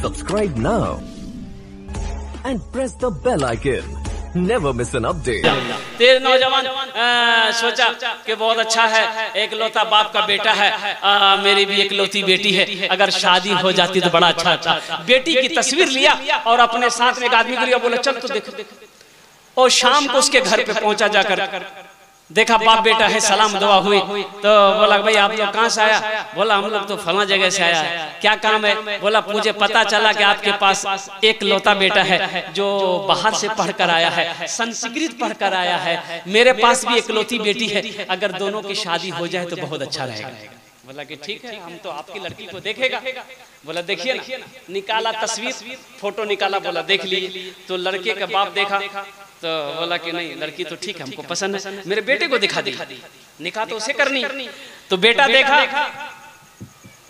Subscribe now and press the bell icon. Never miss an update. तेरे नौजवान सोचा कि बहुत अच्छा है एक लौता बाप का बेटा है आ, मेरी भी एक लौती बेटी है अगर शादी हो जाती तो बड़ा अच्छा था बेटी की तस्वीर लिया और अपने साथ में एक आदमी को लिया बोला चल तो देखो और शाम को उसके घर पे पहुँचा जाकर देखा बाप बेटा है सलाम दुआ हुई। तो बोला भाई आप लोग कहाँ से आया? बोला हम लोग तो फला जगह से आया। है क्या काम है? बोला मुझे पता चला कि आपके पास एक लौता बेटा है जो बाहर से पढ़कर आया है संस्कृत पढ़कर आया है। मेरे पास भी एक लौती बेटी है अगर दोनों की शादी हो जाए तो बहुत अच्छा रहेगा। बोला कि ठीक है हम तो आपकी लड़की को देखेगा। बोला देखिए ना निकाला तस्वीर फ़ोटो निकाला बोला देख ली। तो लड़के का बाप देखा तो बोला कि नहीं लड़की तो ठीक है हमको पसंद है। मेरे बेटे को दिखा दी। निकाह तो उसे करनी। तो बेटा देखा।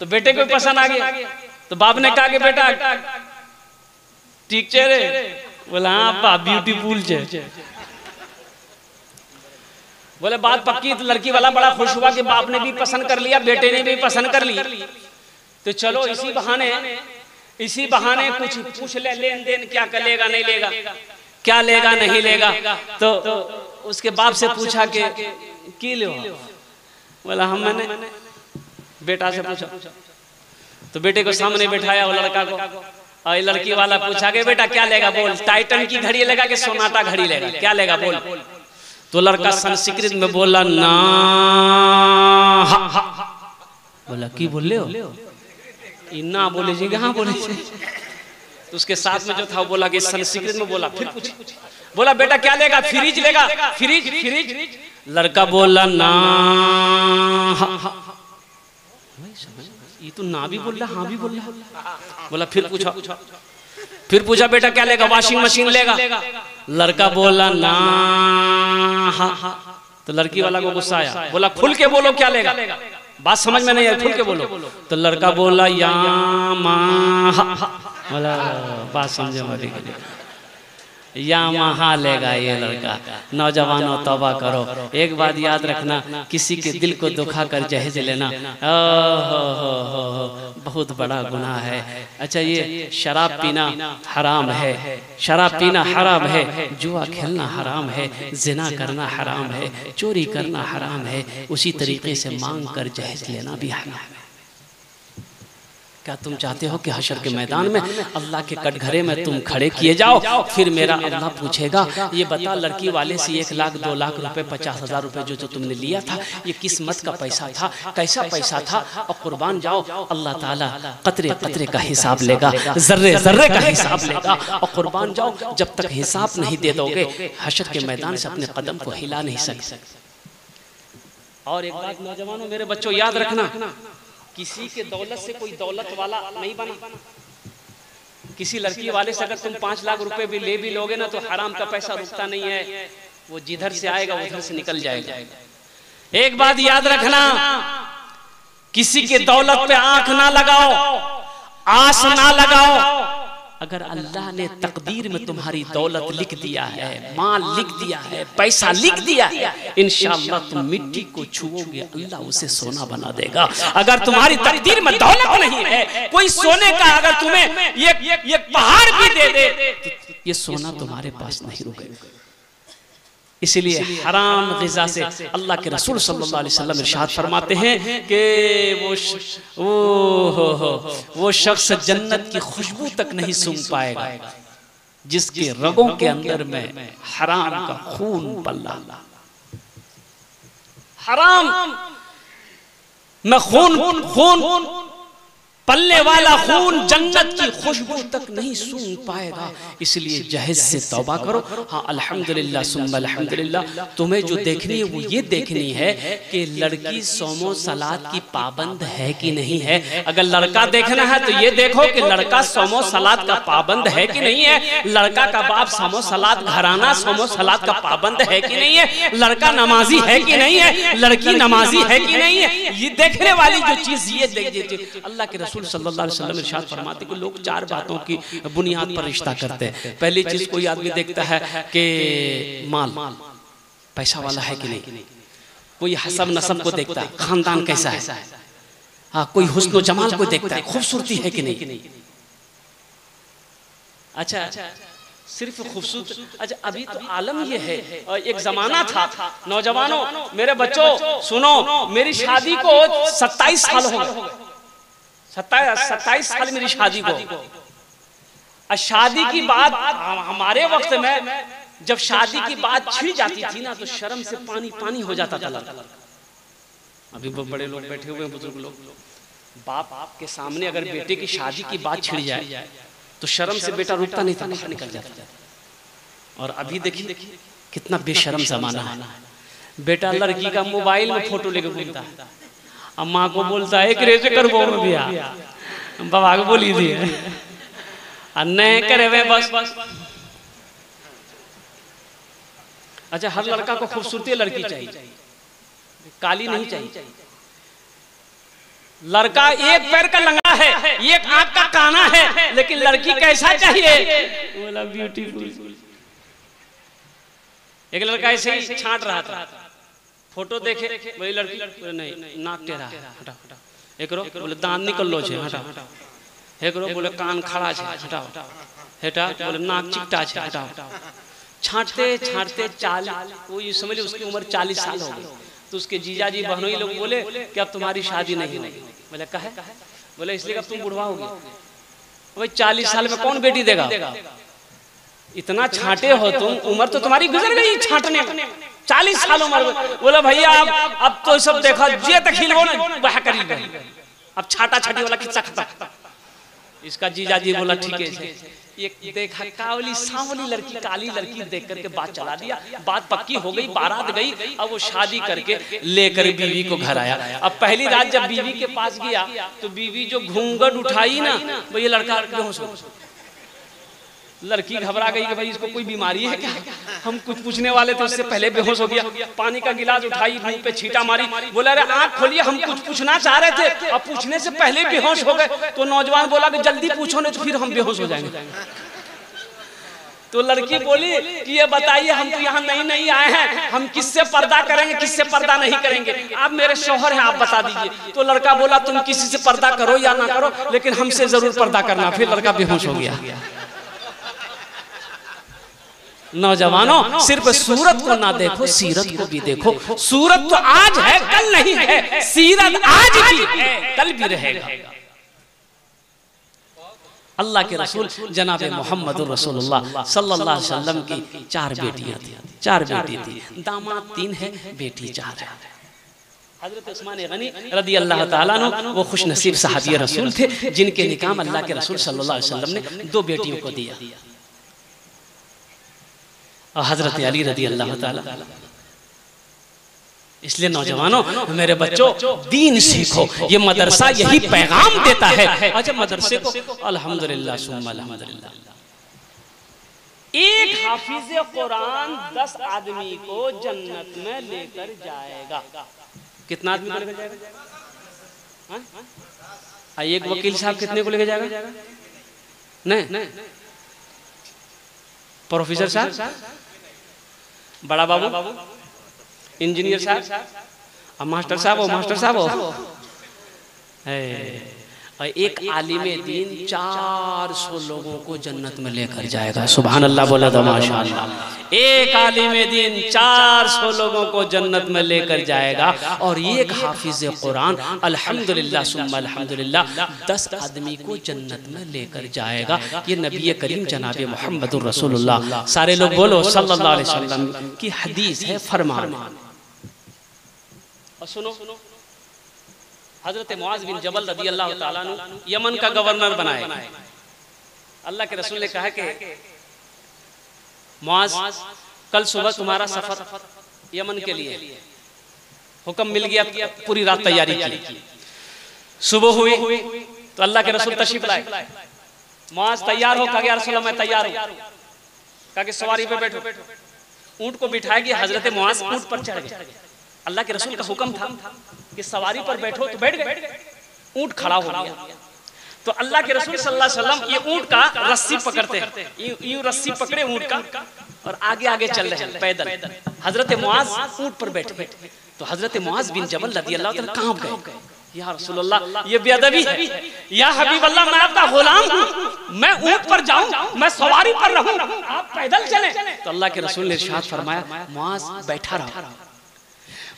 तो बेटे को पसंद आ गया। तो बाप ने कहा कि बेटा ठीक चेहरे। बोला हाँ बाप ब्यूटीफुल छे बोले बात पक्की तो लड़की वाला बड़ा खुश हुआ कि बाप ने भी पसंद कर लिया बेटे ने भी पसंद कर ली। तो चलो इसी बहाने इसी बहाने कुछ पूछ ले लेन देन क्या करेगा नहीं लेगा। क्या लेगा नहीं लेगा? तो उसके बाप से पूछा कि की लो? बोला हम मैंने बेटा से पूछा। तो बेटे को सामने बैठाया वो लड़का को। और लड़की वाला पूछा कि बेटा क्या लेगा? बोल टाइटन की घड़ी लेगा कि सोनाटा घड़ी लेगा? क्या लेगा? बोल। तो लड़का संस्कृत में बोला ना बोला की बोल हो? ना बोले जी कहाँ बोले तो उसके साथ में जो था वो बोला कि संस्कृत में बोला फिर पूछ। बोला बेटा क्या लेगा फ्रिज लेगा फ्रिज फ्रिज लड़का बोला ना ये तो ना भी बोल रहा हाँ भी बोल। रहा बोला। फिर पूछा। फिर पूछा। बेटा क्या लेगा? वॉशिंग मशीन लेगा? लड़का बोला ना तो लड़की वाला को गुस्सा आया। बोला खुल के बोलो क्या लेगा? बात समझ में नहीं आई खुल के बोलो। तो लड़का बोला या बोला बात समझे वाली या वहाँ लेगा ये लड़का। नौजवानों, तौबा करो। एक बात याद रखना, किसी के दिल को दुखा कर जहेज लेना। बहुत बड़ा गुनाह है। अच्छा ये शराब पीना हराम है। शराब पीना हराम है। जुआ खेलना हराम है। जिना करना हराम है। चोरी करना हराम है। उसी तरीके से मांग कर जहेज लेना भी हराम है। क्या तुम चाहते हो कि हशर के मैदान में अल्लाह के कटघरे में तुम खड़े किए जाओ? फिर मेरा अल्लाह पूछेगा ये बता लड़की वाले से एक लाख दो लाख रुपए पचास हज़ार रुपए जो जो तुमने लिया था ये किस मत का पैसा था कैसा पैसा था? और कुर्बान जाओ अल्लाह ताला कतरे कतरे का हिसाब लेगा जर्रे जर्रे का हिसाब लेगा। और कुर्बान जाओ जब तक हिसाब नहीं दे दोगे हशर के मैदान से अपने कदम को हिला नहीं सकते। और एक बात नौजवानों मेरे बच्चों याद रखना किसी के दौलत से कोई दौलत वाला नहीं बना। किसी लड़की वाले से अगर तुम पाँच लाख रुपए भी ले भी लोगे ना तो हराम का पैसा रुकता नहीं है। वो जिधर से आएगा उधर से निकल जाएगा। एक बात याद रखना। किसी के दौलत पे आँख ना लगाओ। आस ना लगाओ। अगर अल्लाह ने तकदीर में तुम्हारी दौलत लिख दिया है माल लिख दिया है पैसा लिख दिया है। इन तुम मिट्टी को छुओगे अल्लाह उसे सोना बना देगा। अगर तुम्हारी तकदीर में दौलत नहीं है कोई सोने का अगर तुम्हें ये ये पहाड़ भी दे दे। ये सोना तुम्हारे पास नहीं रुकेगा। इसलिए हराम गजा से अल्लाह के रसूल सल्लल्लाहु अलैहि वसल्लम इरशाद फरमाते हैं कि वो वो हो हो वो शख्स जन्नत की खुशबू तक नहीं सूंघ पाएगा जिसके रगों के अंदर में हराम का खून पल्ला हराम! में खून खून पल्ले वाला खून जन्नत की खुशबू तक नहीं सूंघ पाएगा। इसलिए जहेज से तौबा करो। हाँ अल्हम्दुलिल्लाह सुम्मा अल्हम्दुलिल्लाह। तुम्हें जो देखनी है वो ये देखनी है कि लड़की सोमो सलाद की पाबंद है कि नहीं है? अगर लड़का देखना है तो ये देखो कि लड़का सोमो सलाद का पाबंद है कि नहीं है? लड़का का बाप सोमो सलाद घराना सोमो सलाद का पाबंद है कि नहीं है लड़का नमाजी है। कि नहीं है? लड़की नमाजी है कि नहीं है ये देखने वाली जो चीज़ ये देख अल्लाह के रसूल रसूल सल्लल्लाहु अलैहि वसल्लम इरशाद फरमाते कि लोग चार बातों की बुनियाद पर रिश्ता करते हैं। पहली चीज़ कोई आदमी देखता है कि माल पैसा वाला है कि नहीं? कोई हसब नसब को देखता है। खानदान कैसा है? हाँ? कोई हुस्न जमाल को देखता है। खूबसूरती है कि नहीं? अच्छा सिर्फ़ खूबसूरत अच्छा अभी तो आलम ये है और एक जमाना था। नौजवानों मेरे बच्चों सुनो मेरी शादी को सत्ताईस साल हो गए। सत्ताईस साल मेरी शादी को। और शादी की बात हमारे वक्त में जब शादी की बात छिड़ जाती थी ना तो शर्म से पानी पानी हो जाता था अभी बड़े लोग बैठे हुए हैं बुज़ुर्ग लोग। बाप के सामने अगर बेटे की शादी की बात छिड़ जाए तो शर्म से बेटा रुकता नहीं था बाहर निकल जाता और अभी देखिए कितना बेशरम जमाना है। बेटा लड़की का मोबाइल में फ़ोटो लेके घूमता। है अब माँ को बोलता है कर वो में भैया बाबा को बोली और नहीं करे वे बस। अच्छा हर लड़का को खूबसूरती लड़की चाहिए। काली नहीं चाहिए। लड़का एक पैर का लंगा है, एक आँख का काना है, लेकिन लड़की कैसा चाहिए? बोला ब्यूटीफुल एक लड़का ऐसे ही छांट रहा था। फ़ोटो देखे वही लड़की नहीं नाक टेढ़ा है हटाओ हटाओ। एकरो बोले दांत निकल लो छे हटाओ। एकरो बोले कान खड़ा छे हटाओ। हेटा बोले नाक चिकटा छे हटाओ। छांटते छांटते चाल वो ये समझ लो उसकी उम्र चालीस साल हो गई तो उसके जीजा जी बहनोई लोग बोले कि अब तुम्हारी शादी नहीं होगी। बोले कहे? बोले इसलिए कि अब तुम बुढ़वा होगी भाई चालीस साल में कौन बेटी देगा? इतना छाटे हो तुम उम्र तो तुम्हारी गुजर गई छांटने चालीस साल उम्र बोला, भैया, अब अब तो सब देखा जे तक हिलवो ना वह करी गई अब छाटा छाटी वाला किस्सा खत्म। इसका जीजा जी बोला, ठीक है एक देखा, कावली सांवली लड़की, काली लड़की देख करके बात चला दिया। बात पक्की हो गई, बारात गई। अब वो शादी करके लेकर बीवी को घर आया। अब पहली रात जब बीवी के पास गया तो बीवी जो घूंघट उठाई ना, वो ये लड़का बेहोश हो लड़की घबरा गई कि भाई इसको कोई बीमारी है क्या? हम कुछ पूछने वाले थे उससे पहले बेहोश हो गया। पानी का गिलास उठाई मुँह पे छीटा मारी। बोला अरे आँख खोलिए हम कुछ पूछना चाह रहे थे। अब पूछने से पहले बेहोश हो गए। तो नौजवान बोला कि जल्दी पूछो नहीं तो फिर हम बेहोश हो जाएँगे। तो लड़की बोली कि ये बताइए हम तो यहाँ नहीं नहीं आए हैं। हम किससे पर्दा करेंगे किससे पर्दा नहीं करेंगे? आप मेरे शोहर हैं आप बता दीजिए। तो लड़का बोला तुम किसी से पर्दा करो या ना करो? लेकिन हमसे ज़रूर पर्दा करना फिर लड़का बेहोश हो गया नौजवानों सिर्फ़ सूरत को ना देखो सीरत को भी देखो। सूरत तो आज है कल नहीं है सीरत आज भी है कल भी रहेगा। अल्लाह के रसूल जनाब मोहम्मद रसूलुल्लाह सल्लल्लाहु अलैहि वसल्लम की चार बेटियाँ थी चार बेटी थी दामाद तीन है बेटी चार है। हज़रत उस्मान गनी रदी अल्लाह ताला वो खुश नसीब सहाबी रसूल थे जिनके निकाम अल्लाह के रसूल सल्लल्लाहु अलैहि वसल्लम ने दो बेटियों को दिया। और हज़रत अली रदी अल्लाह ताला। इसलिए नौजवानों मेरे बच्चों दीन सीखो। ये मदरसा यही पैगाम देता है। अच्छा मदरसे को अल्हम्दुलिल्लाह सुम्मा अल्हम्दुलिल्लाह। एक हाफिज कुरान दस आदमी को जन्नत में लेकर जाएगा। कितना आदमी को लेकर जाएगा? हाँ? एक वकील साहब कितने को लेकर जाएगा? नहीं। प्रोफेसर साहब? बड़ा बाबू? इंजीनियर साहब? मास्टर साहब हो मास्टर साहब हो। है। और एक आलिम दीन चार सौ लोगों को जन्नत में लेकर जाएगा। सुबहान अल्लाह बोला तो माशा एक आलिम दीन चार सौ लोगों को जन्नत में लेकर जाएगा। और एक हाफिज कुरान अल्हम्दुलिल्लाह सुम्मा अल्हम्दुलिल्लाह दस आदमी को जन्नत में लेकर जाएगा। ये नबी करीम जनाब मोहम्मद रसूलुल्लाह। सारे लोग बोलो सल्लल्लाहु अलैहि वसल्लम की हदीस है फरमान। और सुनो सुनो। हज़रत मुआज बिन जबल रदी अल्लाह नु यमन का गवर्नर बनाए। अल्लाह के रसूल ने कहा कि मुआज कल सुबह तुम्हारा सफ़र यमन के लिए। हुक्म मिल गया पूरी रात तैयारी की। सुबह हुई तो अल्लाह के रसूल तशरीफ़ लाए। मुआज तैयार हो कहा रसूल मैं तैयार हूँ। कहा कि सवारी पे बैठो। ऊँट को बिठाएगी हज़रत मुआज ऊँट पर चढ़ गए। अल्लाह के रसूल का हुक्म था। कि सवारी पर बैठो तो बैठ गए। ऊँट खड़ा हो गया। तो अल्लाह के रसूल सल्लल्लाहु अलैहि वसल्लम, ये ऊँट का रस्सी पकड़ते हैं। यूँ रस्सी पकड़े ऊँट का और आगे आगे चल रहे हैं, पैदल। हज़रत मुआज ऊँट पर बैठ। गए तो हज़रत मुआज बिन जबल रदी अल्लाह तआला काँप गए? या रसूलुल्लाह, ये बेअदबी है। या हबीब अल्लाह मैं आपका गुलाम हूँ। मैं ऊँट पर जाऊँ, मैं सवारी पर रहूँ। आप पैदल चलें। तो अल्लाह के रसूल ने इरशाद फरमाया, मुआज बैठा रहो।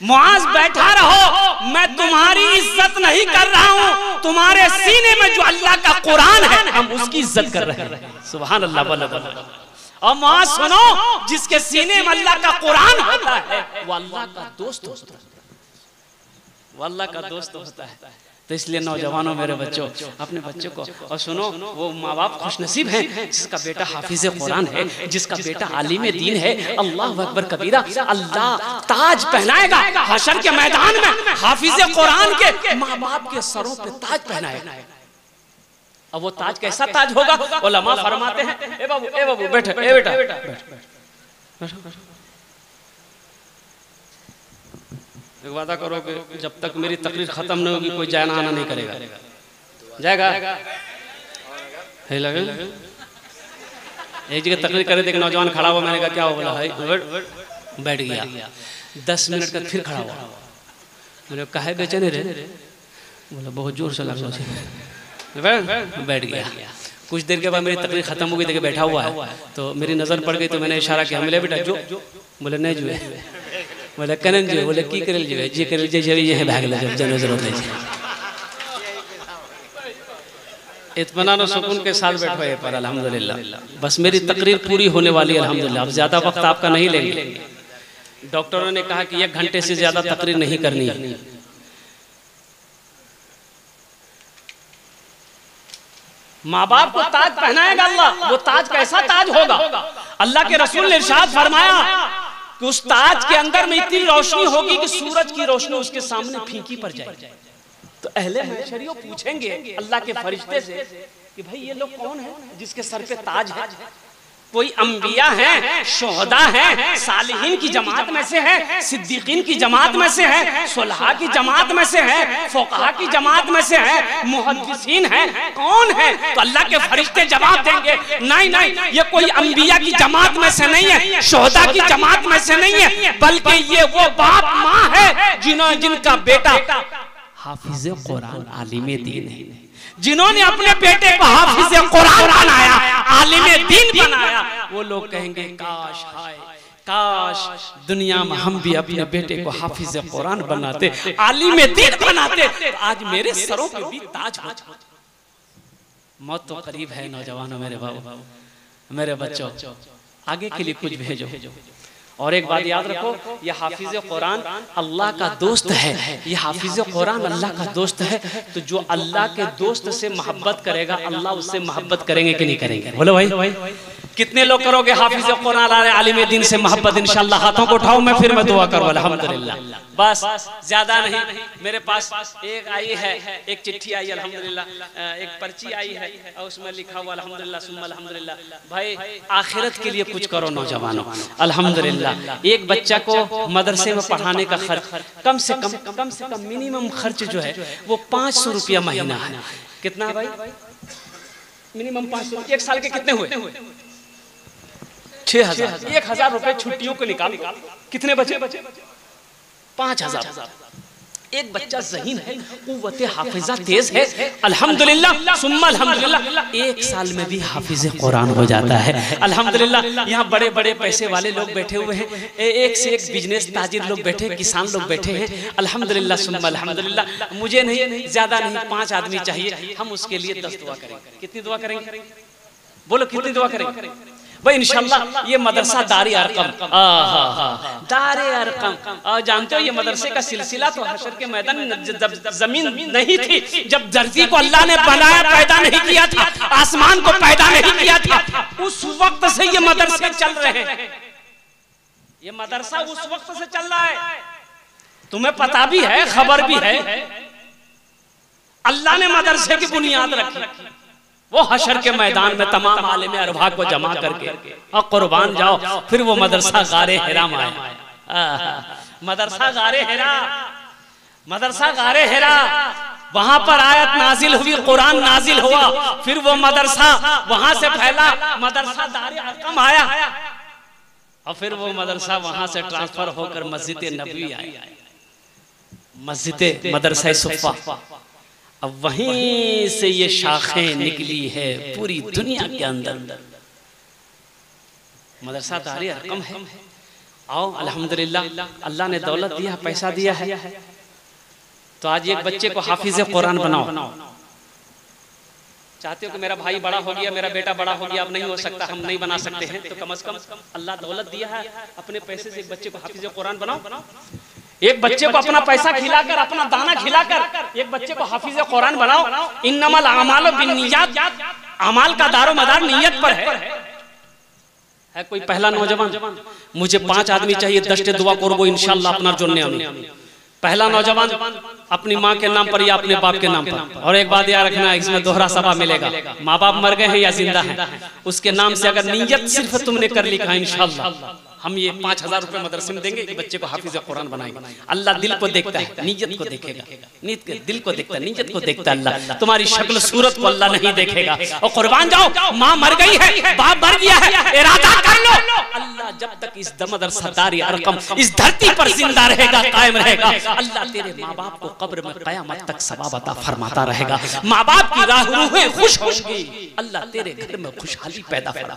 मुआज बैठा रहो। मैं तुम्हारी इज़्ज़त नहीं कर रहा हूँ। तुम्हारे सीने में जो अल्लाह का कुरान है हम उसकी इज़्ज़त कर रहे हैं। सुबह अल्लाह और मुआज सुनो जिसके सीने में अल्लाह का कुरान होता है वो अल्लाह का दोस्त होता है। वो अल्लाह का दोस्त होता है। तो इसलिए नौजवानों मेरे बच्चों अपने बच्चों को और सुनो वो माँ बाप खुशनसीब हैं जिसका बेटा हाफिज कुरान है जिसका बेटा आलिम दीन है अल्लाह अकबर कबीरा अल्लाह ताज पहनाएगा हशर के मैदान में हाफिज कुरान के माँ बाप के सरों पे ताज पहनाएगा अब वो ताज कैसा ताज होगा उलमा फरमाते हैं ए बाबू ए बाबू बैठे ए बेटा बैठ एक वादा करो कि जब तक मेरी तकरीर खत्म नहीं होगी, कोई जाना आना नहीं करेगा। जाएगा? है लगे? एक जगह तकरीर करे थे नौजवान खड़ा हुआ, मैंने कहा, क्या हो बोला है बैठ गया। दस मिनट का फिर खड़ा हुआ। मैंने कहा बेचैन रे। बोला, बहुत ज़ोर से लगा बैठ गया। कुछ देर के बाद मेरी तकरीर खत्म हो गई, देखे बैठा हुआ है। तो मेरी नज़र पड़ गई तो मैंने इशारा किया मिले बेटा, जो। बोले, नहीं जुए बोले कनन जी बोले की करल जी जी करल जी जब ये भाग ले जब जन ज़रूरत नहीं इत्मीनान और सुकून के साथ बैठो ये पर अल्हम्दुलिल्लाह। बस मेरी तकरीर पूरी होने वाली है अल्हम्दुलिल्लाह। अब ज़्यादा वक्त आपका नहीं लेंगे। डॉक्टरों ने कहा कि एक घंटे से ज़्यादा तकरीर नहीं करनी। है माँ बाप को ताज पहनाएगा अल्लाह। वो ताज कैसा ताज होगा? अल्लाह के रसूल ने इरशाद फरमाया कि उस ताज के अंदर में इतनी रोशनी होगी कि सूरज की रोशनी उसके सामने फीकी पड़ जाए तो अहले महशरियों पूछेंगे अल्लाह के फरिश्ते से कि भाई ये लोग कौन है जिसके सर पे ताज है? कोई अंबिया हैं शोहदा हैं सालिहीन की जमात में से है सिद्दीकीन की जमात में से है सोलहा की जमात में से है फोकहा की जमात में से है मुहद्दिसीन है कौन है? तो अल्लाह के फरिश्ते जवाब देंगे नहीं नहीं ये कोई अंबिया की जमात में से नहीं है शोहदा की जमात में से नहीं है बल्कि ये वो बाप माँ है जिन्होंने जिनका बेटा हाफिज कुरान आलिम दीन है। जिन्होंने अपने बेटे को हाफिज कुरान बनाया आलिम दीन बनाया वो लोग कहेंगे काश हाय काश दुनिया में हम भी अपने बेटे को हाफिज कुरान बनाते आलिम दीन बनाते। तो आज मेरे सरों पे भी ताज होता मौत तो करीब है नौजवानों मेरे बाबू। मेरे बच्चों आगे के लिए कुछ भेजो। और एक बात याद रखो ये हाफिज कुरान अल्लाह का दोस्त है। ये हाफिज कुरान अल्लाह का दोस्त है। तो जो अल्लाह के दोस्त से मोहब्बत करेगा अल्लाह उससे मोहब्बत करेंगे कि नहीं करेंगे। बोलो भाई। कितने लोग करोगे? हाफिज कुरान आलिम दिन से मोहब्बत, इंशाल्लाह, हाथों को उठाओ, मैं फिर मैं दुआ करूँ, अल्हम्दुलिल्लाह। बस, ज़्यादा नहीं, मेरे पास एक आई है, एक चिट्ठी आई, अल्हम्दुलिल्लाह एक पर्ची आई है, और उसमें लिखा हुआ, अल्हम्दुलिल्लाह, सुम्मा अल्हम्दुलिल्लाह। भाई, आखिरत के लिए कुछ करो, नौजवानों, अल्हम्दुलिल्लाह। एक बच्चा को मदरसे में पढ़ाने का खर्च, कम से कम कम से कम मिनिमम खर्च जो है, वो पाँच सौ रुपया महीना है। कितना भाई? मिनिमम पाँच सौ, एक साल के कितने हुए? छह हज़ार। एक हज़ार रुपए छुट्टियों को निकाल कितने बचे? बचे पाँच हज़ार। एक बच्चा जहीन है, कुव्वत हाफिजा तेज है। अल्हम्दुलिल्लाह, सुम्मा अल्हम्दुलिल्लाह। एक साल में भी हाफिज कुरान हो जाता है। अल्हम्दुलिल्लाह, यहाँ बड़े बड़े पैसे वाले लोग बैठे हुए हैं। एक से एक बिज़नेस ताजिर लोग बैठे किसान लोग बैठे हैं। अल्हम्दुलिल्लाह, सुम्मा अल्हम्दुलिल्लाह। मुझे नहीं, ज़्यादा नहीं, पाँच आदमी चाहिए। हम उसके लिए दस दुआ करेंगे। कितनी दुआ करेंगे? बोलो, कितनी दुआ करेंगे? भाई इंशाल्लाह ये मदरसा दारी अरकम। दारे अरकम। जानते हो ये मदरसे का सिलसिला तो हशर के मैदान जब ज़मीन नहीं थी जब धरती को अल्लाह ने बनाया पैदा नहीं किया था आसमान को पैदा नहीं किया था। उस वक्त से ये मदरसे चल रहे हैं। ये मदरसा उस वक्त से चल रहा है। तुम्हें पता भी है खबर भी है। अल्लाह ने मदरसे की बुनियाद रखी। वो हशर के मैदान में तमाम आलम अरबा को जमा करके और कुर्बान जाओ फिर वो मदरसा गारे हेरा में आया मदरसा गारे हेरा मदरसा गारे हेरा वहाँ पर आयत नाजिल हुई कुरान नाजिल हुआ। फिर वो मदरसा वहाँ से फैला मदरसा दारे अरकम आया। और फिर वो मदरसा वहाँ से ट्रांसफ़र होकर मस्जिद नबी आया मस्जिद मदरसा सुफ़ा। अब वहीं से ये शाखें निकली है पूरी दुनिया के अंदर। मदरसा दारी रकम है। आओ, अल्हम्दुलिल्लाह, अल्लाह ने दौलत दिया, पैसा दिया है। तो आज एक बच्चे को हाफिज कुरान बनाओ। चाहते हो कि मेरा भाई बड़ा हो गया, मेरा बेटा बड़ा हो गया, अब नहीं हो सकता, हम नहीं बना सकते हैं। तो कम से कम अल्लाह दौलत दिया है, अपने पैसे से एक बच्चे को हाफिज कुरान बनाओ। एक बच्चे को अपना पैसा खिलाकर, अपना दाना खिलाकर, एक बच्चे को हाफिज कुरान बनाओ। इन नमल अमाल अमाल का दारो मदार नीयत पर है। है कोई पहला नौजवान? मुझे पाँच आदमी चाहिए दस्ते दुआ करबो इंशाल्लाह अपना जोड़ने पहला नौजवान, अपनी माँ के नाम पर या अपने बाप के नाम पर। और एक बात याद रखना, इसमें दोहरा सभा मिलेगा। माँ बाप मर गए हैं या ज़िंदा हैं? उसके नाम से अगर नीयत सिर्फ़ तुमने कर लिखा, इंशाल्लाह। हम ये पाँच हज़ार रुपए मदरसे में देंगे बच्चे को हाफिज कुरान बनाएँगे अल्लाह दिल को देखता है नीयत को देखेगा। नीयत के दिल को देखता है नीयत को देखता है अल्लाह। तुम्हारी शक्ल सूरत को अल्लाह नहीं देखेगा। और कुर्बान जाओ माँ मर गई है बाप मर गया है इरादा कर लो। अल्लाह जब तक इस दमदर सदारी अरकम इस धरती पर ज़िंदा रहेगा कायम रहेगा। अल्लाह तेरे माँ बाप को कब्र में कयामत तक सवाब अता फरमाता रहेगा माँ बाप की राह रूहें खुश होंगी अल्लाह तेरे घर में खुशहाली पैदा फरमा